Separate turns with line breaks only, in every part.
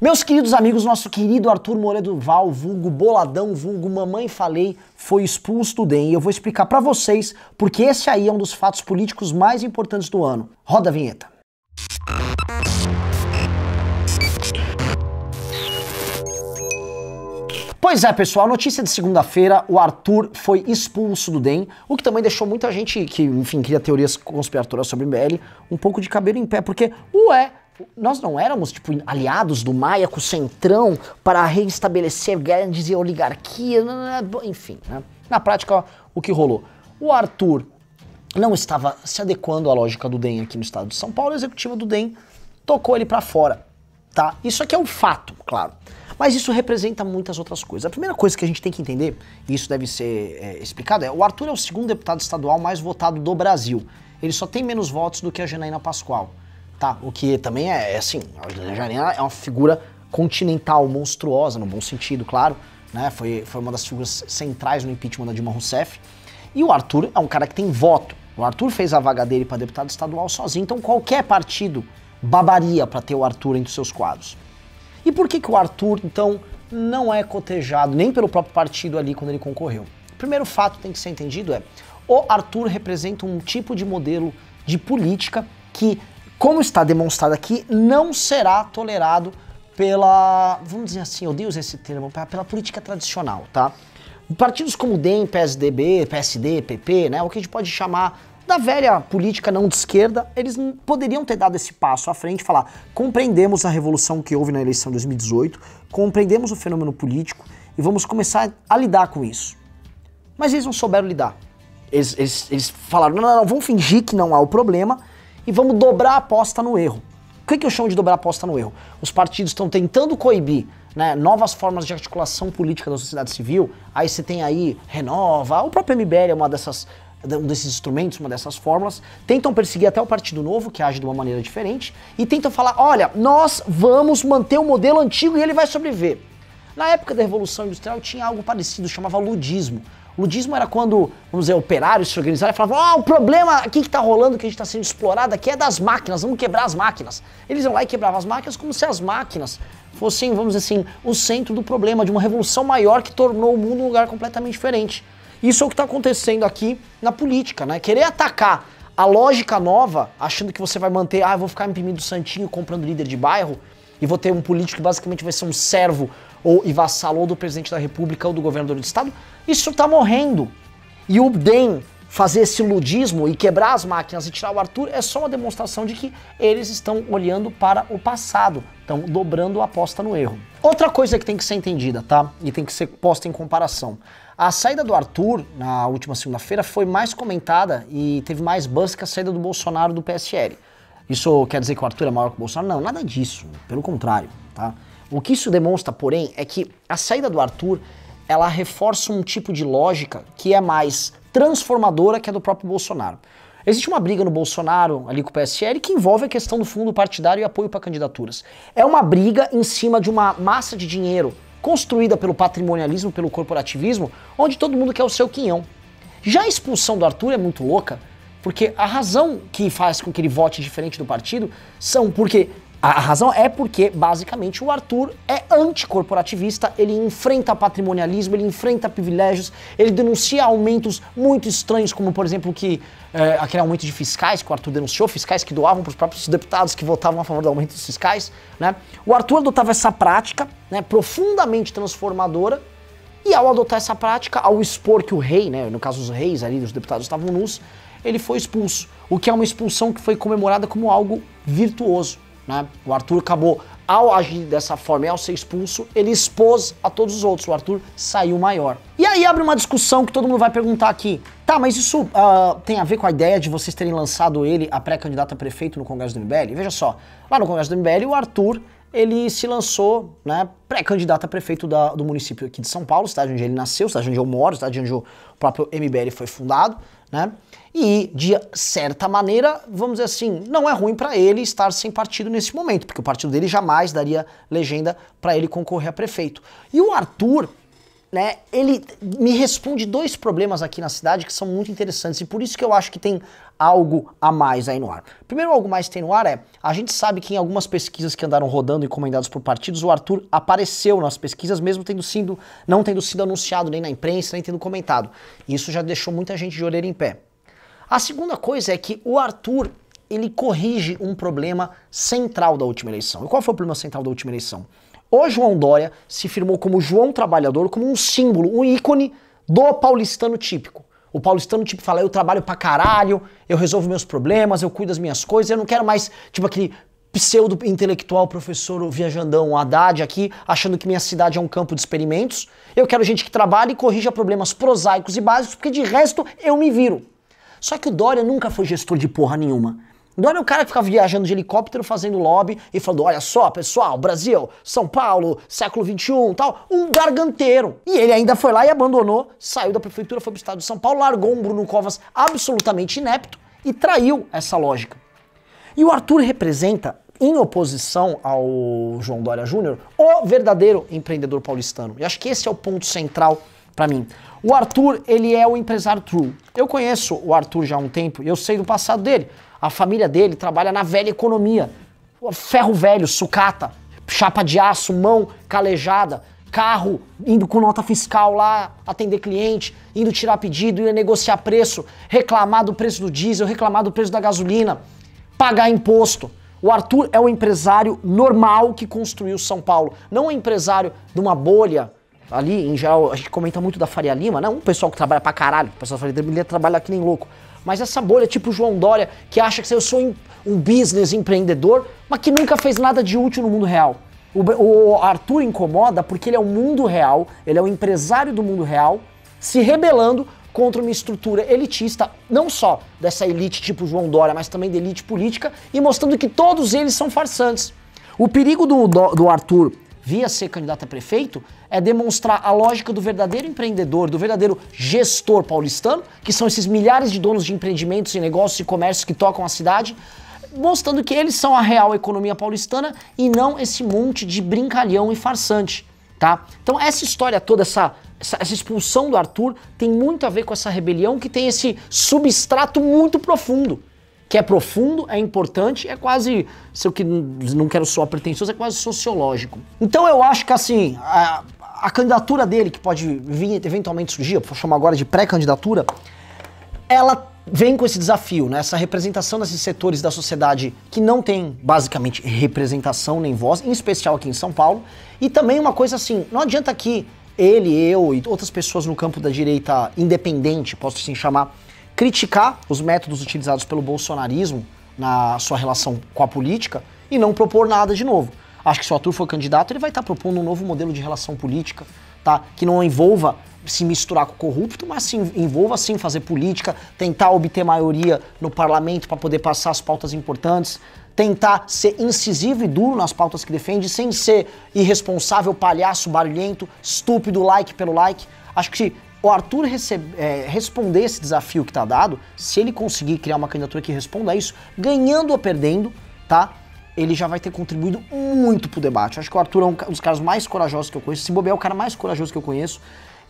Meus queridos amigos, nosso querido Arthur Moreira Duval, vulgo Boladão, vulgo Mamãe Falei, foi expulso do DEM e eu vou explicar para vocês porque esse aí é um dos fatos políticos mais importantes do ano. Roda a vinheta. Pois é, pessoal, notícia de segunda-feira, o Arthur foi expulso do DEM, o que também deixou muita gente que, enfim, cria teorias conspiratórias sobre o MBL um pouco de cabelo em pé, porque, ué, nós não éramos, tipo, aliados do Maia com o Centrão para reestabelecer grandes oligarquias, enfim, né? Na prática, o que rolou? O Arthur não estava se adequando à lógica do DEM aqui no estado de São Paulo, a executiva do DEM tocou ele para fora, tá? Isso aqui é um fato, claro. Mas isso representa muitas outras coisas. A primeira coisa que a gente tem que entender, e isso deve ser é, explicado, é o Arthur é o segundo deputado estadual mais votado do Brasil. Ele só tem menos votos do que a Janaína Pascoal. Tá, o que também é, é assim, a Janaína é uma figura continental, monstruosa, no bom sentido, claro, né? Foi, foi uma das figuras centrais no impeachment da Dilma Rousseff. E o Arthur é um cara que tem voto. O Arthur fez a vaga dele para deputado estadual sozinho, então qualquer partido babaria para ter o Arthur entre os seus quadros. E por que, que o Arthur, então, não é cotejado nem pelo próprio partido ali quando ele concorreu? O primeiro fato tem que ser entendido é: o Arthur representa um tipo de modelo de política que como está demonstrado aqui, não será tolerado pela, vamos dizer assim, eu odeio esse termo, pela política tradicional, tá? Partidos como DEM, PSDB, PSD, PP, né, o que a gente pode chamar da velha política não de esquerda, eles poderiam ter dado esse passo à frente e falar: compreendemos a revolução que houve na eleição de 2018, compreendemos o fenômeno político e vamos começar a lidar com isso. Mas eles não souberam lidar. Eles, eles, eles falaram: não, não, não, vamos fingir que não há o problema e vamos dobrar a aposta no erro. O que, que eu chamo de dobrar a aposta no erro? Os partidos estão tentando coibir né, novas formas de articulação política da sociedade civil. Aí você tem aí Renova, o próprio MBL é uma dessas um desses instrumentos, uma dessas fórmulas, tentam perseguir até o Partido Novo, que age de uma maneira diferente, e tentam falar: olha, nós vamos manter o modelo antigo e ele vai sobreviver. Na época da Revolução Industrial tinha algo parecido, chamava ludismo. Ludismo era quando, vamos dizer, operários se organizaram e falavam: ah, o problema aqui que está rolando, que a gente está sendo explorado aqui é das máquinas, vamos quebrar as máquinas. Eles iam lá e quebravam as máquinas como se as máquinas fossem, vamos dizer assim, o centro do problema, de uma revolução maior que tornou o mundo um lugar completamente diferente. Isso é o que está acontecendo aqui na política, né? Querer atacar a lógica nova, achando que você vai manter, ah, eu vou ficar imprimindo santinho comprando líder de bairro, e vou ter um político que basicamente vai ser um servo ou e vassalo do presidente da república ou do governador do estado, isso está morrendo. E o DEM fazer esse ludismo e quebrar as máquinas e tirar o Arthur é só uma demonstração de que eles estão olhando para o passado, estão dobrando a aposta no erro. Outra coisa que tem que ser entendida, tá? E tem que ser posta em comparação. A saída do Arthur na última segunda-feira foi mais comentada e teve mais buzz que a saída do Bolsonaro do PSL. Isso quer dizer que o Arthur é maior que o Bolsonaro? Não, nada disso. Pelo contrário, tá? O que isso demonstra, porém, é que a saída do Arthur ela reforça um tipo de lógica que é mais transformadora que a do próprio Bolsonaro. Existe uma briga no Bolsonaro ali com o PSL que envolve a questão do fundo partidário e apoio para candidaturas. É uma briga em cima de uma massa de dinheiro construída pelo patrimonialismo, pelo corporativismo, onde todo mundo quer o seu quinhão. Já a expulsão do Arthur é muito louca, porque a razão que faz com que ele vote diferente do partido são porque a razão é porque, basicamente, o Arthur é anticorporativista, ele enfrenta patrimonialismo, ele enfrenta privilégios, ele denuncia aumentos muito estranhos, como, por exemplo, que é, aquele aumento de fiscais que o Arthur denunciou, fiscais que doavam para os próprios deputados que votavam a favor do aumento dos fiscais. Né? O Arthur adotava essa prática né, profundamente transformadora, e ao adotar essa prática, ao expor que o rei, né, no caso os reis ali, os deputados estavam nus, ele foi expulso, o que é uma expulsão que foi comemorada como algo virtuoso. Né? O Arthur acabou, ao agir dessa forma e ao ser expulso, ele expôs a todos os outros. O Arthur saiu maior. E aí abre uma discussão que todo mundo vai perguntar aqui. Tá, mas isso uh, tem a ver com a ideia de vocês terem lançado ele a pré-candidata a prefeito no Congresso do MBL? Veja só, lá no Congresso do MBL, o Arthur ele se lançou né, pré-candidato a prefeito da, do município aqui de São Paulo, cidade onde ele nasceu, cidade onde eu moro, cidade onde o próprio MBL foi fundado, né? E, de certa maneira, vamos dizer assim, não é ruim para ele estar sem partido nesse momento, porque o partido dele jamais daria legenda para ele concorrer a prefeito. E o Arthur, né, ele me responde dois problemas aqui na cidade que são muito interessantes e por isso que eu acho que tem algo a mais aí no ar. Primeiro, algo mais tem no ar é, a gente sabe que em algumas pesquisas que andaram rodando e comendadas por partidos, o Arthur apareceu nas pesquisas, mesmo tendo sido, não tendo sido anunciado nem na imprensa, nem tendo comentado. Isso já deixou muita gente de orelha em pé. A segunda coisa é que o Arthur, ele corrige um problema central da última eleição. E qual foi o problema central da última eleição? O João Dória se firmou como João Trabalhador, como um símbolo, um ícone do paulistano típico. O paulistano tipo fala, eu trabalho pra caralho, eu resolvo meus problemas, eu cuido das minhas coisas, eu não quero mais, tipo, aquele pseudo-intelectual professor viajandão Haddad aqui, achando que minha cidade é um campo de experimentos. Eu quero gente que trabalhe e corrija problemas prosaicos e básicos, porque de resto eu me viro. Só que o Dória nunca foi gestor de porra nenhuma. Não era o cara que ficava viajando de helicóptero fazendo lobby e falando: olha só, pessoal, Brasil, São Paulo, século XXI tal. Um garganteiro. E ele ainda foi lá e abandonou, saiu da prefeitura, foi pro estado de São Paulo, largou um Bruno Covas absolutamente inepto e traiu essa lógica. E o Arthur representa, em oposição ao João Dória Júnior, o verdadeiro empreendedor paulistano. E acho que esse é o ponto central para mim. O Arthur, ele é o empresário true. Eu conheço o Arthur já há um tempo e eu sei do passado dele. A família dele trabalha na velha economia. Ferro velho, sucata, chapa de aço, mão calejada, carro indo com nota fiscal lá atender cliente, indo tirar pedido, indo negociar preço, reclamar do preço do diesel, reclamar do preço da gasolina, pagar imposto. O Arthur é o empresário normal que construiu São Paulo, não o empresário de uma bolha. Ali, em geral, a gente comenta muito da Faria Lima, não um pessoal que trabalha pra caralho, o pessoal da Faria Lima trabalha aqui nem louco. Mas essa bolha, tipo João Dória, que acha que eu sou um business empreendedor, mas que nunca fez nada de útil no mundo real. O, Arthur incomoda porque ele é o mundo real, ele é o empresário do mundo real, se rebelando contra uma estrutura elitista, não só dessa elite tipo João Dória, mas também da elite política, e mostrando que todos eles são farsantes. O perigo do, do Arthur via ser candidato a prefeito, é demonstrar a lógica do verdadeiro empreendedor, do verdadeiro gestor paulistano, que são esses milhares de donos de empreendimentos e negócios e comércios que tocam a cidade, mostrando que eles são a real economia paulistana e não esse monte de brincalhão e farsante, tá? Então essa história toda, essa, essa, essa expulsão do Arthur tem muito a ver com essa rebelião que tem esse substrato muito profundo que é profundo, é importante, é quase, se eu que não quero soar pretensioso, é quase sociológico. Então eu acho que assim, a, a candidatura dele, que pode vir eventualmente surgir, vou chamar agora de pré-candidatura, ela vem com esse desafio, né? Essa representação desses setores da sociedade que não tem basicamente representação nem voz, em especial aqui em São Paulo. E também uma coisa assim, não adianta que ele, eu e outras pessoas no campo da direita independente, posso assim chamar, criticar os métodos utilizados pelo bolsonarismo na sua relação com a política e não propor nada de novo. Acho que se o Arthur for candidato, ele vai estar propondo um novo modelo de relação política, tá? Que não envolva se misturar com o corrupto, mas sim, envolva sim fazer política, tentar obter maioria no parlamento para poder passar as pautas importantes, tentar ser incisivo e duro nas pautas que defende, sem ser irresponsável, palhaço, barulhento, estúpido, like pelo like. Acho que o Arthur recebe, é, responder esse desafio que está dado, se ele conseguir criar uma candidatura que responda a isso, ganhando ou perdendo, tá? Ele já vai ter contribuído muito pro debate. acho que o Arthur é um dos caras mais corajosos que eu conheço. Se bobear, é o cara mais corajoso que eu conheço.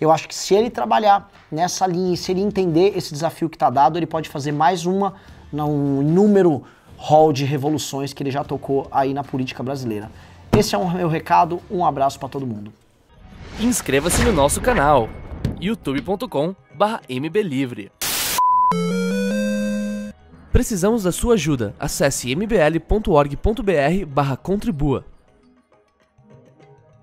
Eu acho que se ele trabalhar nessa linha, se ele entender esse desafio que está dado, ele pode fazer mais uma num número hall de revoluções que ele já tocou aí na política brasileira. Esse é o meu recado. Um abraço para todo mundo.
Inscreva-se no nosso canal youtube.com/mblivre. Precisamos da sua ajuda. Acesse mbl.org.br/contribua.